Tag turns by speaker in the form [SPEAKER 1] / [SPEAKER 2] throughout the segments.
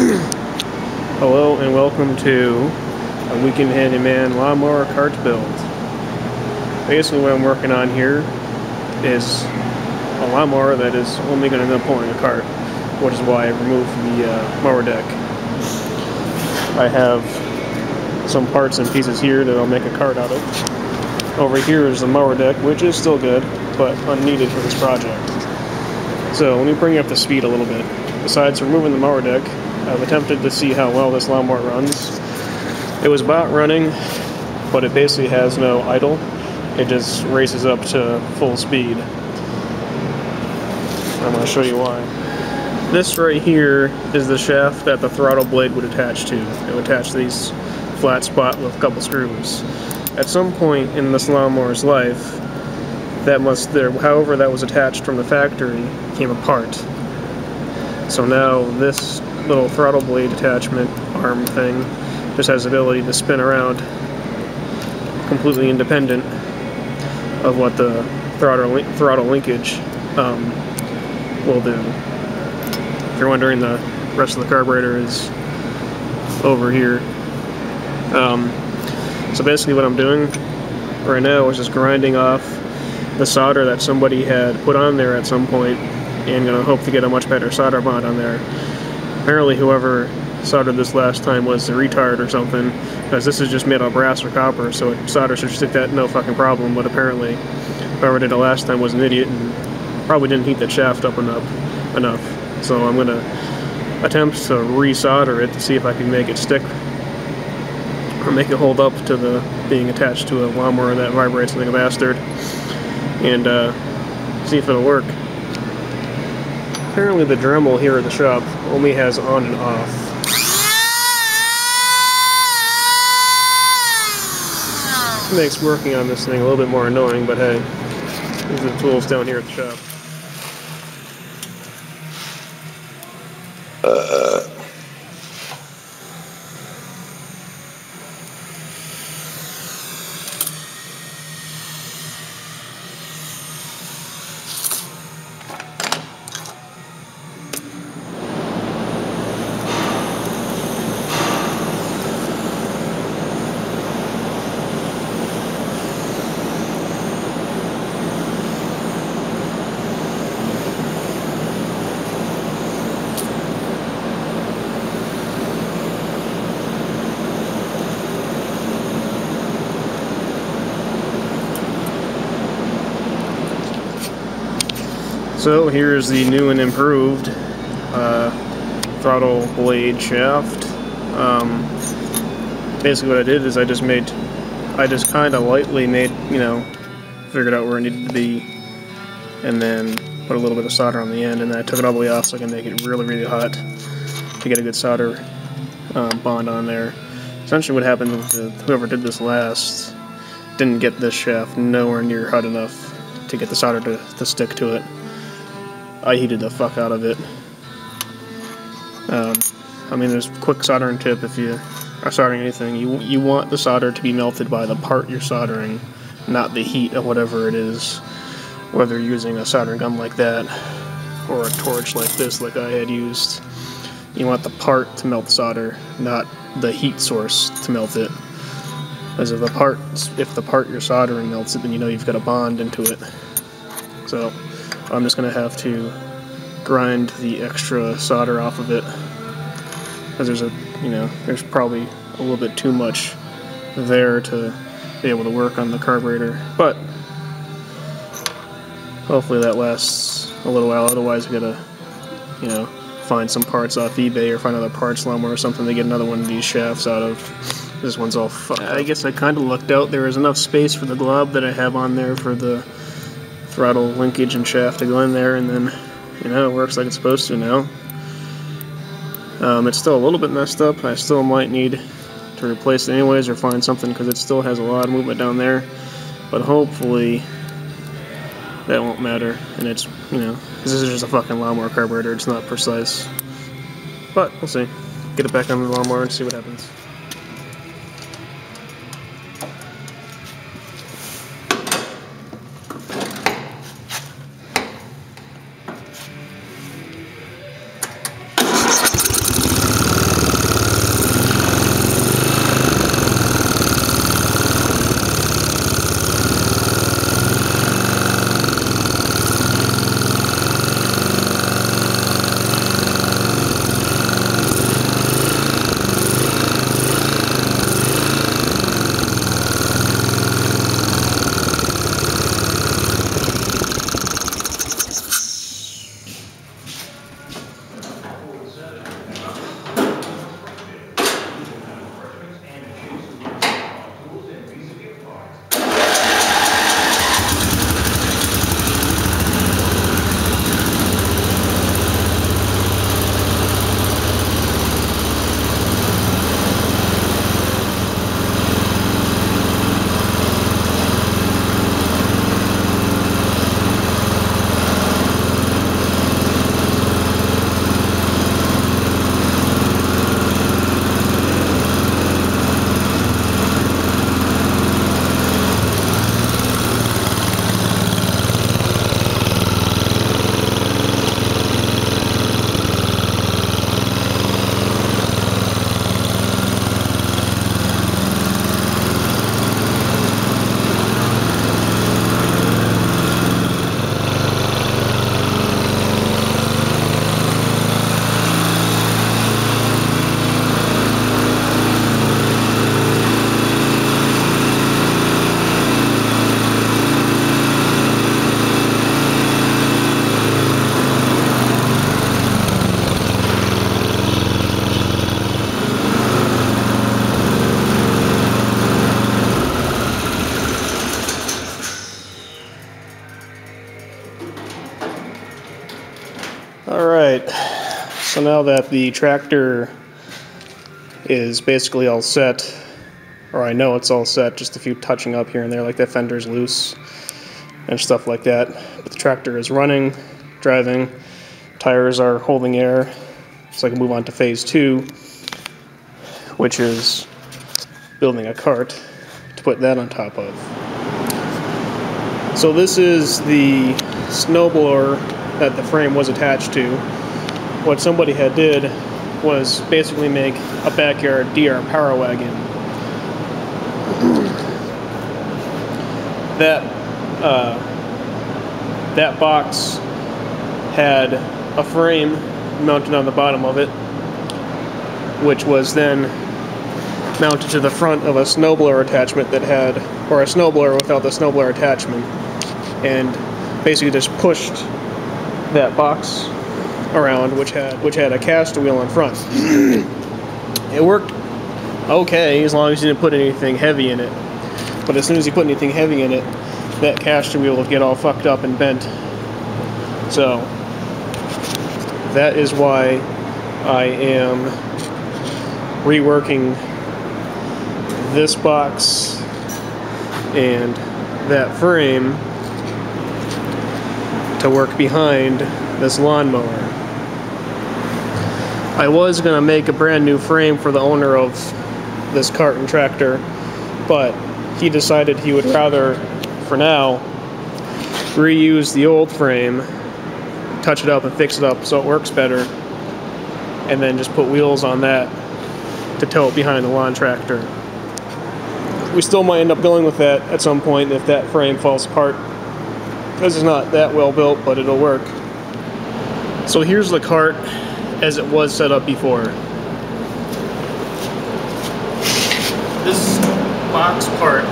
[SPEAKER 1] Hello and welcome to a Weekend Handyman Lawnmower Cart Build. Basically what I'm working on here is a lawnmower that is only going to end up pulling a cart, which is why I removed the uh, mower deck. I have some parts and pieces here that I'll make a cart out of. Over here is the mower deck, which is still good, but unneeded for this project. So let me bring you up to speed a little bit. Besides removing the mower deck, I've attempted to see how well this lawnmower runs. It was about running, but it basically has no idle. It just races up to full speed. I'm going to show you why. This right here is the shaft that the throttle blade would attach to. It would attach these flat spot with a couple screws. At some point in this lawnmower's life, that must there however that was attached from the factory came apart. So now this little throttle blade attachment arm thing just has the ability to spin around completely independent of what the throttle, link, throttle linkage um, will do. If you're wondering, the rest of the carburetor is over here. Um, so basically what I'm doing right now is just grinding off the solder that somebody had put on there at some point and gonna hope to get a much better solder bond on there. Apparently whoever soldered this last time was a retard or something because this is just made of brass or copper so it solder should stick that no fucking problem but apparently whoever did it last time was an idiot and probably didn't heat that shaft up enough enough so I'm gonna attempt to resolder it to see if I can make it stick or make it hold up to the being attached to a lawnmower that vibrates like a bastard and uh, see if it'll work. Apparently the Dremel here at the shop only has on and off. makes working on this thing a little bit more annoying, but hey, these are the tools down here at the shop. Uh, So here's the new and improved uh, throttle blade shaft. Um, basically what I did is I just made, I just kind of lightly made, you know, figured out where it needed to be and then put a little bit of solder on the end and then I took it all the way off so I can make it really, really hot to get a good solder um, bond on there. Essentially what happened with whoever did this last didn't get this shaft nowhere near hot enough to get the solder to, to stick to it. I heated the fuck out of it. Um, I mean, there's quick soldering tip if you are soldering anything. You, you want the solder to be melted by the part you're soldering, not the heat of whatever it is. Whether you're using a soldering gun like that, or a torch like this like I had used. You want the part to melt solder, not the heat source to melt it. Because if the part, if the part you're soldering melts it, then you know you've got a bond into it. So, I'm just going to have to grind the extra solder off of it. Because there's a you know there's probably a little bit too much there to be able to work on the carburetor. But hopefully that lasts a little while. Otherwise we gotta you know find some parts off eBay or find other parts lawnmower or something to get another one of these shafts out of. This one's all fucked I guess I kind of lucked out. There was enough space for the glob that I have on there for the throttle linkage and shaft to go in there and then you know it works like it's supposed to now. Um, it's still a little bit messed up. I still might need to replace it anyways or find something because it still has a lot of movement down there. But hopefully that won't matter and it's you know this is just a fucking lawnmower carburetor. It's not precise. But we'll see. Get it back on the lawnmower and see what happens So now that the tractor is basically all set, or I know it's all set, just a few touching up here and there, like that fender's loose and stuff like that. But the tractor is running, driving, tires are holding air, so I can move on to phase two, which is building a cart to put that on top of. So this is the snowblower that the frame was attached to. What somebody had did was basically make a backyard DR power wagon. That uh, that box had a frame mounted on the bottom of it, which was then mounted to the front of a snowblower attachment that had, or a snowblower without the snowblower attachment, and basically just pushed that box around, which had which had a caster wheel in front. it worked okay as long as you didn't put anything heavy in it. But as soon as you put anything heavy in it, that caster wheel would get all fucked up and bent. So that is why I am reworking this box and that frame to work behind this lawnmower. I was going to make a brand new frame for the owner of this cart and tractor, but he decided he would rather, for now, reuse the old frame, touch it up and fix it up so it works better, and then just put wheels on that to tow it behind the lawn tractor we still might end up going with that at some point if that frame falls apart. Because it's not that well built, but it'll work. So here's the cart as it was set up before. This box part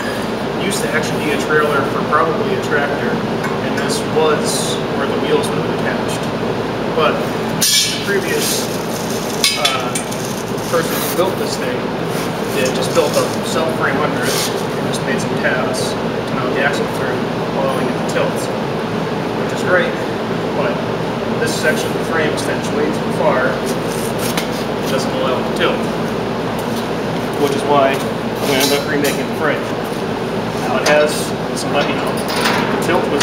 [SPEAKER 1] used to actually be a trailer for probably a tractor, and this was where the wheels would have attached. But the previous uh, person who built this thing did, just built a cell frame under it and just made some tabs to mount the axle through, allowing it to tilt, which is great, but this section of the frame extends way too far, it doesn't allow it to tilt, which is why I'm going to end up remaking the frame. Now it has some, you know, the tilt was,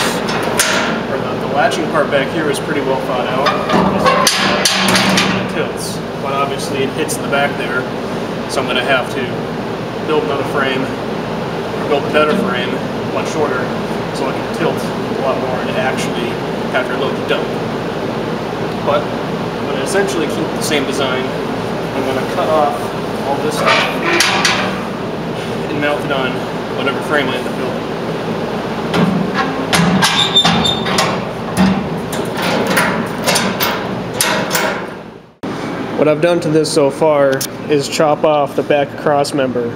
[SPEAKER 1] or the, the latching part back here was pretty well thought out. It tilts, but obviously it hits the back there, so I'm going to have to build another frame, or build a better frame, much shorter, so I can tilt a lot more and actually have your load dump. But I'm going to essentially keep the same design. I'm going to cut off all this stuff and mount it on whatever frame I end up building. What I've done to this so far is chop off the back cross member.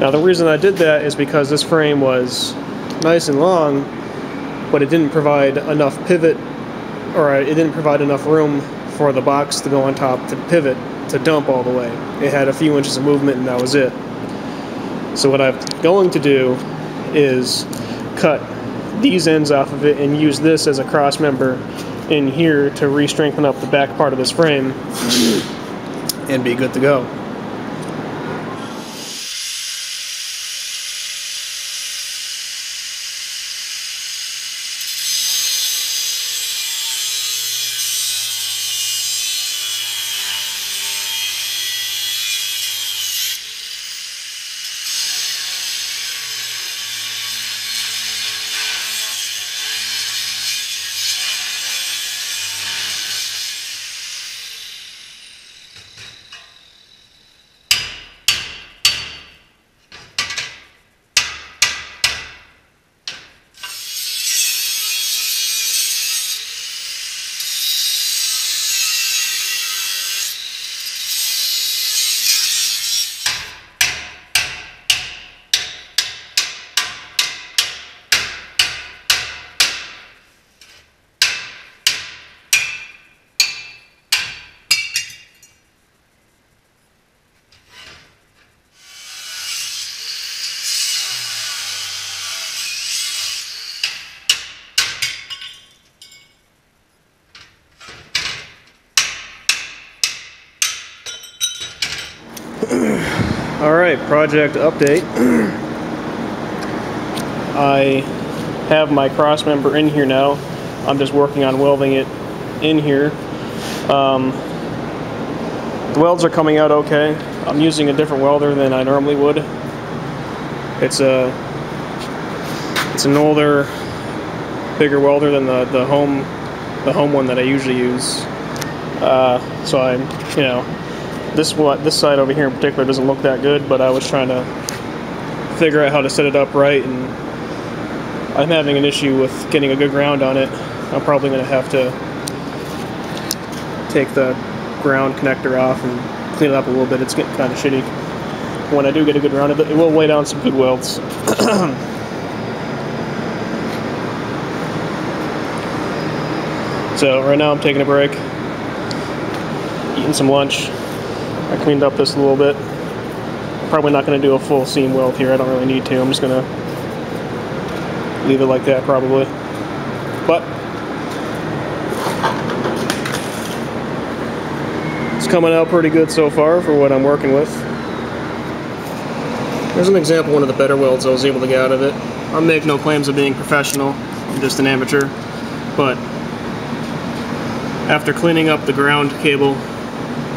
[SPEAKER 1] Now the reason I did that is because this frame was nice and long, but it didn't provide enough pivot, or uh, it didn't provide enough room for the box to go on top to pivot to dump all the way. It had a few inches of movement and that was it. So what I'm going to do is cut these ends off of it and use this as a cross member in here to re-strengthen up the back part of this frame and be good to go. Alright, project update. I have my cross member in here now. I'm just working on welding it in here. Um, the welds are coming out okay. I'm using a different welder than I normally would. It's a it's an older, bigger welder than the, the home the home one that I usually use. Uh, so I'm you know this what this side over here in particular doesn't look that good, but I was trying to figure out how to set it up right, and I'm having an issue with getting a good ground on it. I'm probably going to have to take the ground connector off and clean it up a little bit. It's getting kind of shitty. When I do get a good round of it, it will lay down some good welds. so right now I'm taking a break, eating some lunch. I cleaned up this a little bit. Probably not going to do a full seam weld here. I don't really need to. I'm just going to leave it like that probably. But it's coming out pretty good so far for what I'm working with. There's an example one of the better welds I was able to get out of it. I make no claims of being professional. I'm just an amateur. But after cleaning up the ground cable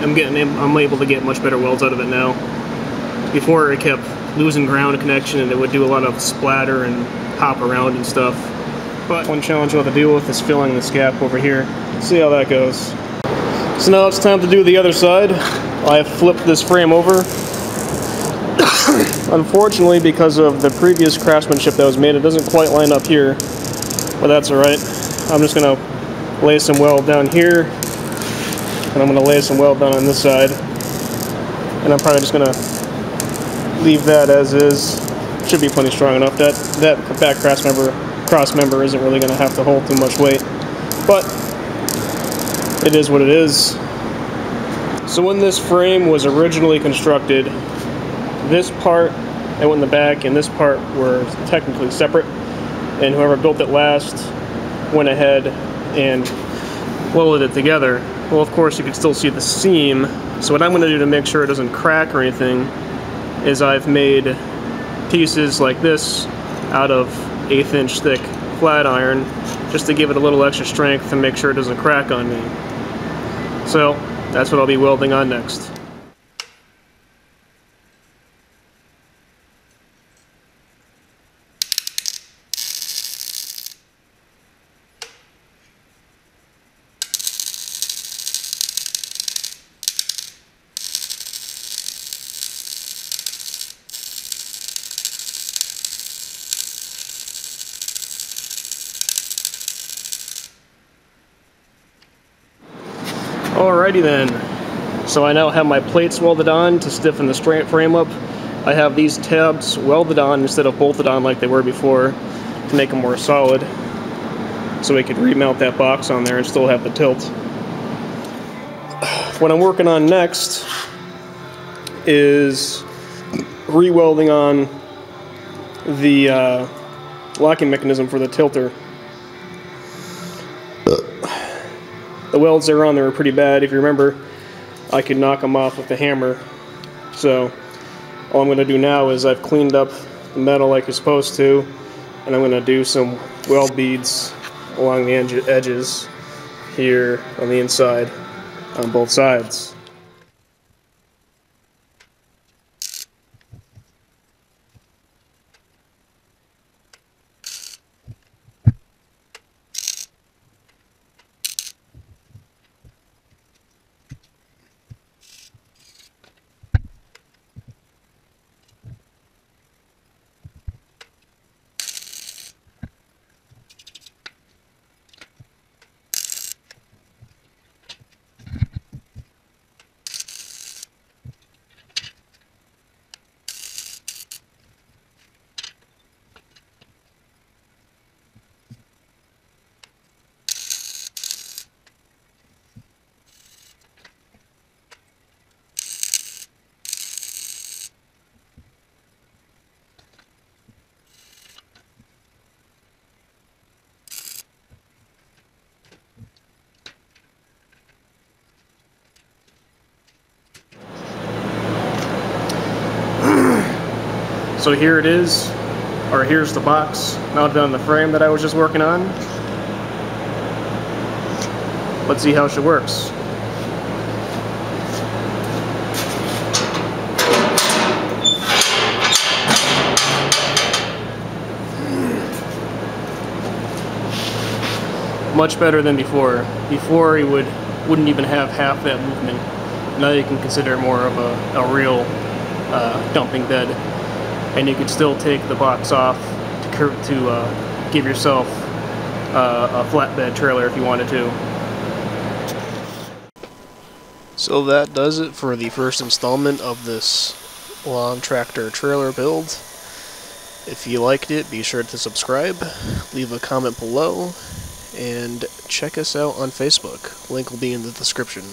[SPEAKER 1] I'm getting I'm able to get much better welds out of it now. Before it kept losing ground connection and it would do a lot of splatter and hop around and stuff. But one challenge we'll have to deal with is filling this gap over here. See how that goes. So now it's time to do the other side. I have flipped this frame over. Unfortunately, because of the previous craftsmanship that was made, it doesn't quite line up here, but that's alright. I'm just going to lay some weld down here and I'm going to lay some weld down on this side. And I'm probably just going to leave that as is. Should be plenty strong enough. That that back cross member cross member isn't really going to have to hold too much weight, but it is what it is. So when this frame was originally constructed, this part that went in the back and this part were technically separate, and whoever built it last went ahead and welded it together well, of course, you can still see the seam. So what I'm going to do to make sure it doesn't crack or anything is I've made pieces like this out of eighth inch thick flat iron just to give it a little extra strength and make sure it doesn't crack on me. So that's what I'll be welding on next. Alrighty then. So I now have my plates welded on to stiffen the frame up. I have these tabs welded on instead of bolted on like they were before to make them more solid. So we could remount that box on there and still have the tilt. What I'm working on next is re-welding on the uh, locking mechanism for the tilter. The welds that are on there are pretty bad. If you remember, I could knock them off with a hammer. So all I'm going to do now is I've cleaned up the metal like you're supposed to, and I'm going to do some weld beads along the edges here on the inside on both sides. So here it is, or here's the box mounted on the frame that I was just working on. Let's see how she works. Much better than before. Before he would wouldn't even have half that movement. Now you can consider more of a, a real uh, dumping bed and you could still take the box off to, to uh, give yourself uh, a flatbed trailer if you wanted to. So that does it for the first installment of this lawn tractor trailer build. If you liked it, be sure to subscribe, leave a comment below, and check us out on Facebook. Link will be in the description.